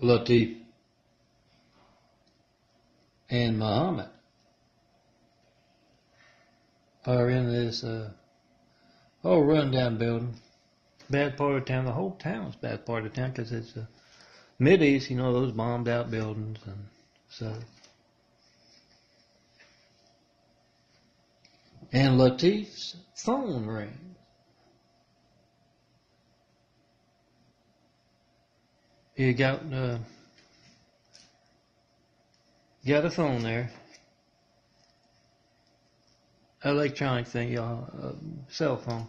Latif and Muhammad are in this uh, whole rundown building. Bad part of town. The whole town's bad part of town because it's a mid east. You know those bombed out buildings, and so. And Latif's phone rings. You got uh, got a phone there, electronic thing, y'all, uh, cell phone.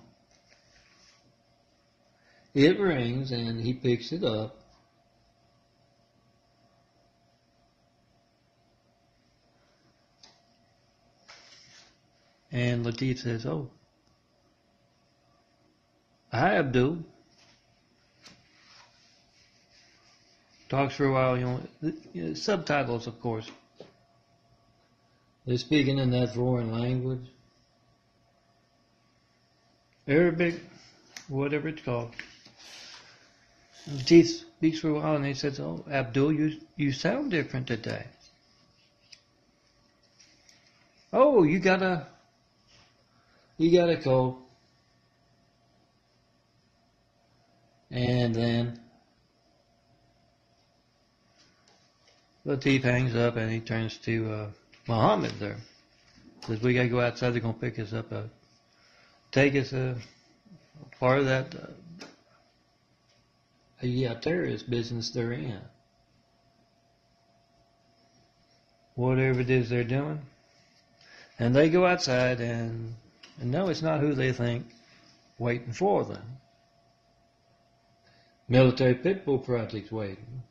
It rings and he picks it up. And Latif says, "Oh, hi, Abdul." Talks for a while, you know, subtitles, of course. They're speaking in that foreign language. Arabic, whatever it's called. Latif speaks for a while and he says, Oh, Abdul, you, you sound different today. Oh, you got a, you got a cold. And then Latif hangs up and he turns to uh, Muhammad there. Says, we got to go outside. They're going to pick us up, uh, take us a uh, part of that uh, yeah, terrorist business they're in. Whatever it is they're doing. And they go outside and, and no, it's not who they think waiting for them. Military pit bull project's waiting.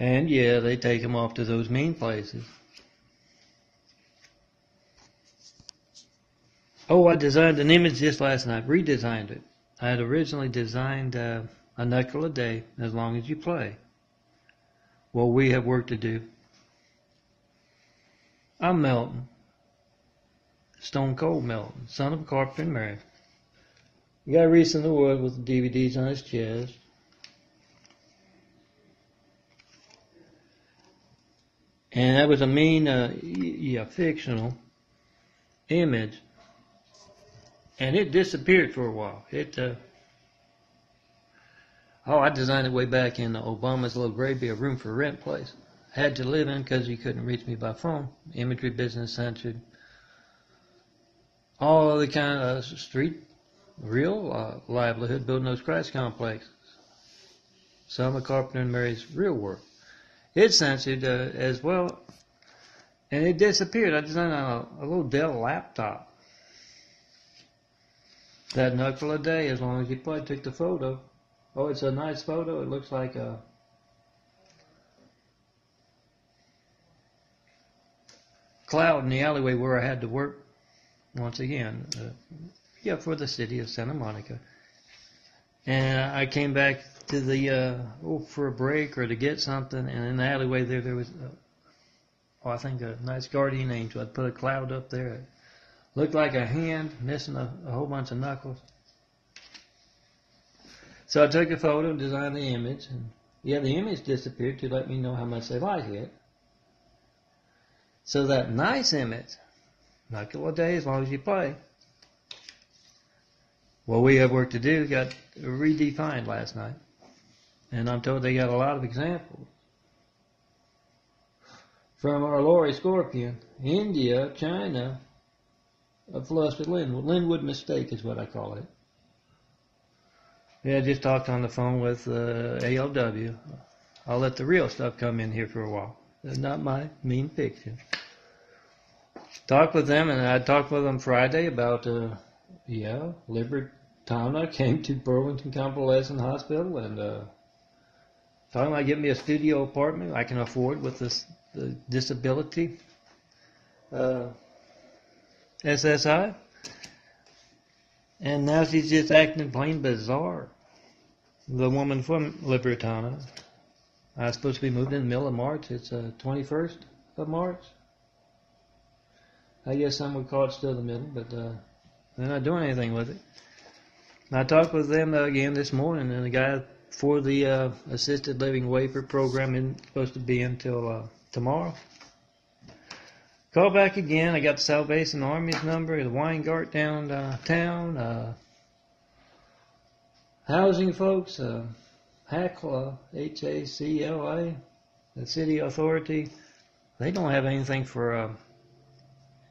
And yeah, they take them off to those mean places. Oh, I designed an image just last night, redesigned it. I had originally designed uh, a knuckle a day as long as you play. Well, we have work to do. I'm Melton, Stone Cold Melton, son of a carpenter and married. The guy in the wood with the DVDs on his chest. And that was a mean, uh, yeah, fictional image. And it disappeared for a while. It, uh, oh, I designed it way back in Obama's little gravy, a room for rent place. I had to live in because he couldn't reach me by phone. Imagery business centered. All the kind of street, real uh, livelihood, building those Christ complexes. Selma Carpenter and Mary's real work. It censored uh, as well, and it disappeared. I designed a, a little Dell laptop. That knuckle a day, as long as you play, took the photo. Oh, it's a nice photo. It looks like a cloud in the alleyway where I had to work once again. Uh, yeah, for the city of Santa Monica. And I came back to the uh, oh for a break or to get something, and in the alleyway there there was uh, oh I think a nice guardian angel. I'd put a cloud up there. It looked like a hand missing a, a whole bunch of knuckles. So I took a photo and designed the image, and yeah, the image disappeared to let me know how much they like it. So that nice image, knuckle a day as long as you play. Well, we have work to do. Got redefined last night. And I'm told they got a lot of examples. From our Lori Scorpion, India, China, a with Linwood. Linwood mistake is what I call it. Yeah, I just talked on the phone with uh, ALW. I'll let the real stuff come in here for a while. Not my mean fiction. Talked with them, and I talked with them Friday about, uh, yeah, Libertana came to Burlington Convalescent Hospital, and uh, Talking about giving me a studio apartment I can afford with this the disability uh, SSI. And now she's just acting plain bizarre. The woman from Libertana. I was supposed to be moved in the middle of March. It's uh, 21st of March. I guess some would call it still the middle, but uh, they're not doing anything with it. I talked with them again this morning, and the guy for the uh, assisted living waiver program isn't supposed to be until uh, tomorrow. Call back again. I got the Salvation Army's number, the Weingart downtown. Uh, housing folks, uh, HACLA, H-A-C-L-A, the city authority, they don't have anything for uh,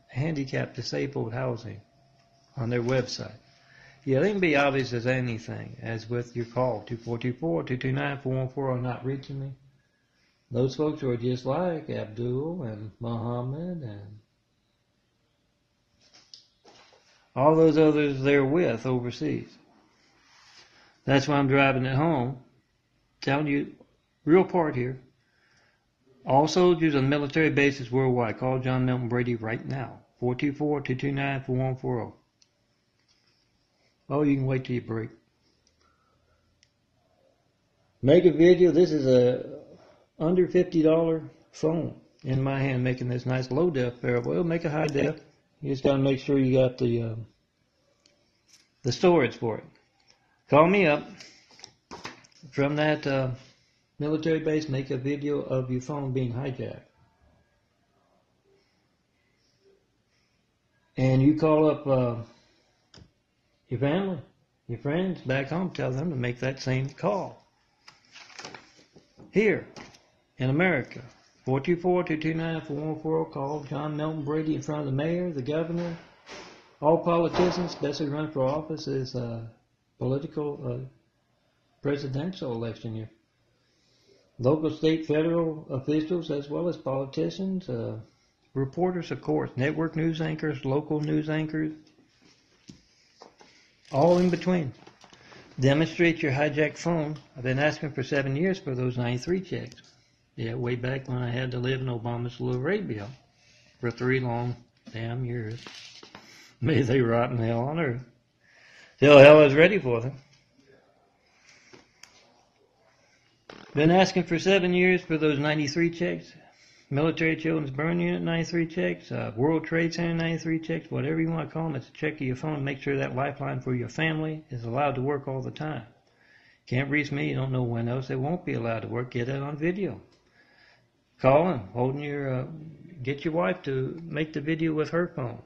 handicapped disabled housing on their website. Yeah, they can be obvious as anything, as with your call, 2424-229-4140, not reaching me. Those folks are just like Abdul and Muhammad and all those others they're with overseas. That's why I'm driving it home, telling you real part here. All soldiers on military bases worldwide, call John Melton Brady right now. 424-229-4140. Oh, you can wait till you break. Make a video. This is a under $50 phone in my hand making this nice low def parable. It'll make a high def. You just got to make sure you got the uh, the storage for it. Call me up from that uh, military base. Make a video of your phone being hijacked, and you call up uh, your family, your friends back home. Tell them to make that same call. Here, in America. 424-229-4140. Call John Melton Brady in front of the mayor, the governor, all politicians, especially run for office, is a political uh, presidential election year. Local, state, federal officials, as well as politicians, uh, reporters, of course, network news anchors, local news anchors, all in between. Demonstrate your hijacked phone. I've been asking for seven years for those 93 checks. Yeah, way back when I had to live in Obama's little Arabia for three long damn years. May they rot in hell on earth. Till hell is ready for them. Been asking for seven years for those 93 checks. Military Children's Burn Unit 93 checks, uh, World Trade Center 93 checks, whatever you want to call them. It's a check of your phone. Make sure that lifeline for your family is allowed to work all the time. Can't reach me. You don't know when else it won't be allowed to work. Get it on video calling, holding your, uh, get your wife to make the video with her phone.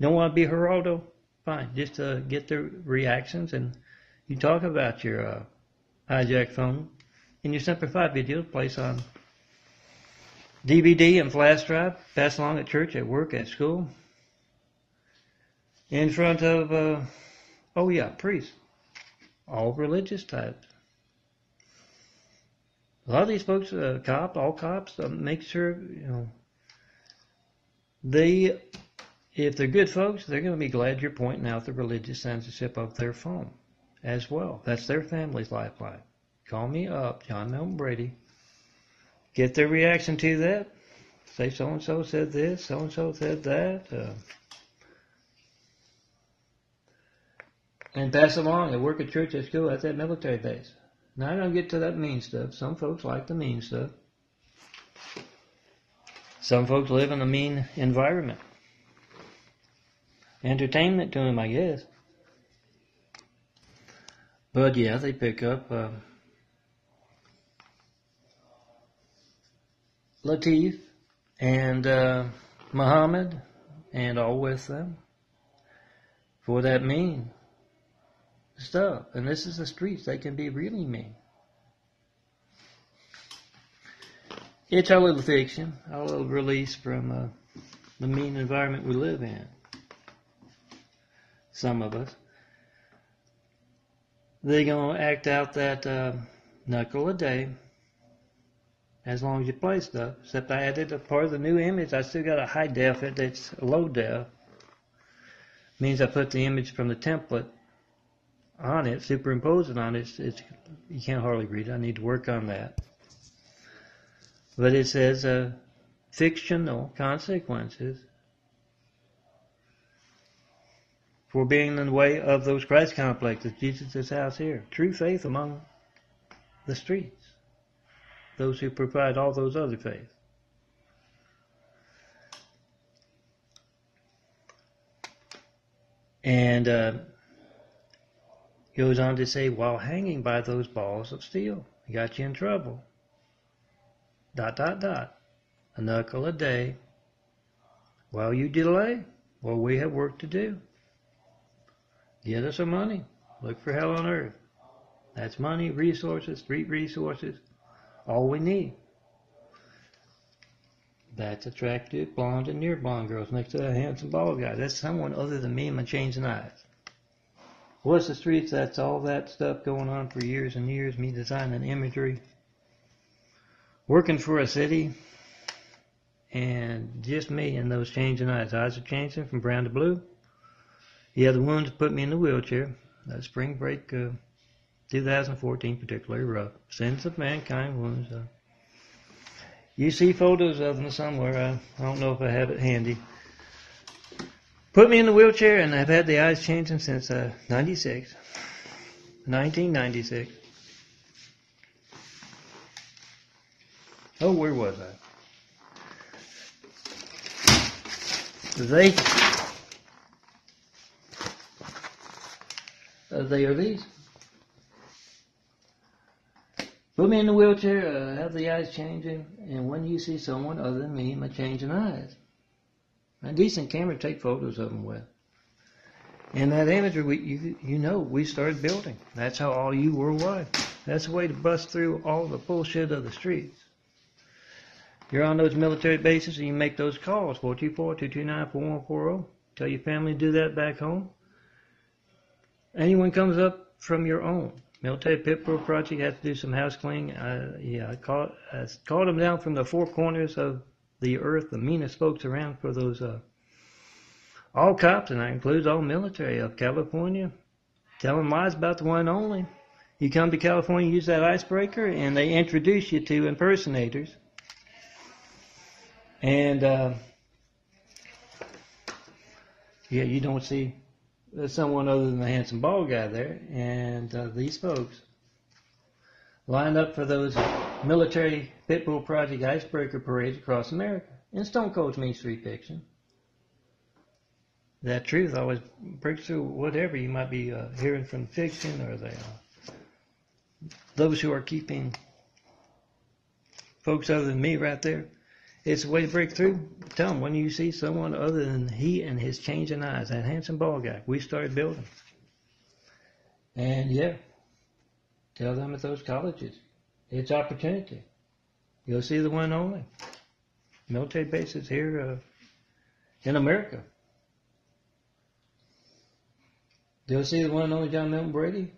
Don't want to be Geraldo? Fine, just uh, get their reactions and you talk about your uh, hijack phone in your Semper video place on DVD and flash drive, pass along at church, at work, at school, in front of, uh, oh yeah, priests, all religious types a lot of these folks, uh, cop, all cops, uh, make sure you know they, if they're good folks, they're going to be glad you're pointing out the religious censorship of their phone as well. That's their family's lifeline. Call me up, John Melton Brady. Get their reaction to that. Say so and so said this, so and so said that. Uh, and pass along at work at church at school at that military base. Now I don't get to that mean stuff. Some folks like the mean stuff. Some folks live in a mean environment. Entertainment to them, I guess. But yeah, they pick up uh, Latif and uh, Muhammad and all with them for that mean stuff. And this is the streets. They can be really mean. It's our little fiction, our little release from uh, the mean environment we live in. Some of us. They're going to act out that uh, knuckle a day as long as you play stuff. Except I added a part of the new image. I still got a high def that's low def. Means I put the image from the template on it, superimposing on it, it's, it's, you can't hardly read it. I need to work on that. But it says uh, fictional consequences for being in the way of those Christ complexes. Jesus' house here. True faith among the streets. Those who provide all those other faiths. And uh, Goes on to say, while hanging by those balls of steel, got you in trouble. Dot, dot, dot. A knuckle a day. While you delay, well, we have work to do. Get us some money. Look for hell on earth. That's money, resources, street resources, all we need. That's attractive blonde and near blonde girls next to a handsome bald guy. That's someone other than me and my changing eyes. What's the streets? That's all that stuff going on for years and years. Me designing imagery, working for a city, and just me and those changing eyes. Eyes are changing from brown to blue. Yeah, the that put me in the wheelchair. That spring break, uh, 2014, particularly rough. Sins of mankind wounds. Uh, you see photos of them somewhere. Uh, I don't know if I have it handy. Put me in the wheelchair, and I've had the eyes changing since uh, 96. 1996. Oh, where was I? They, uh, they are these. Put me in the wheelchair, uh, have the eyes changing, and when you see someone other than me, my changing eyes. A decent camera take photos of them with. And that imagery, we, you, you know, we started building. That's how all you worldwide. That's the way to bust through all the bullshit of the streets. You're on those military bases and you make those calls, 424-229-4140. Tell your family to do that back home. Anyone comes up from your own. Military Pit Bull Project has to do some house cleaning. Uh, yeah, I called, I called them down from the four corners of the earth, the meanest folks around for those, uh, all cops, and that includes all military of California, telling lies about the one only. You come to California, use that icebreaker, and they introduce you to impersonators. And uh, yeah, you don't see someone other than the handsome bald guy there. And uh, these folks lined up for those military Pitbull Project icebreaker parades across America. In Stone Cold's Main Street Fiction. That truth always breaks through whatever you might be uh, hearing from fiction or the, uh, those who are keeping folks other than me right there it's a way to break through. Tell them when you see someone other than he and his changing eyes, that handsome ball guy, we started building. And yeah, tell them at those colleges, it's opportunity. You'll see the one only. Military bases here uh, in America. You'll see the one only John Melton Brady.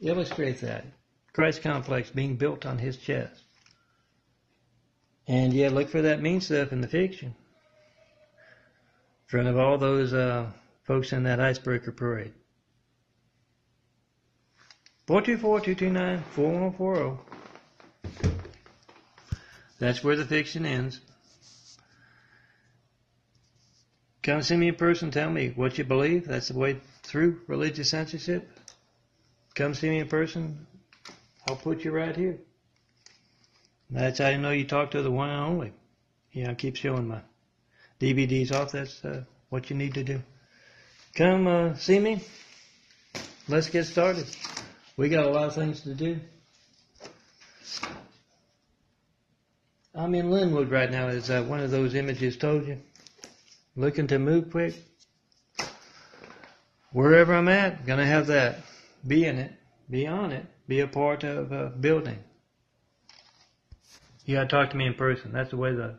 Illustrate that. Christ complex being built on his chest. And yeah, look for that mean stuff in the fiction. In front of all those uh, folks in that icebreaker parade. 424-229-4140. That's where the fiction ends. Come see me in person, tell me what you believe. That's the way through religious censorship. Come see me in person. I'll put you right here. That's how you know you talk to the one and only. Yeah, I keep showing my DVDs off. That's uh, what you need to do. Come uh, see me. Let's get started. We got a lot of things to do. I'm in Linwood right now, as uh, one of those images told you. Looking to move quick. Wherever I'm at, gonna have that. Be in it. Be on it. Be a part of uh, building. You gotta talk to me in person. That's the way the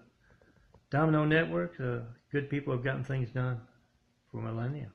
Domino Network, uh, good people have gotten things done for millennia.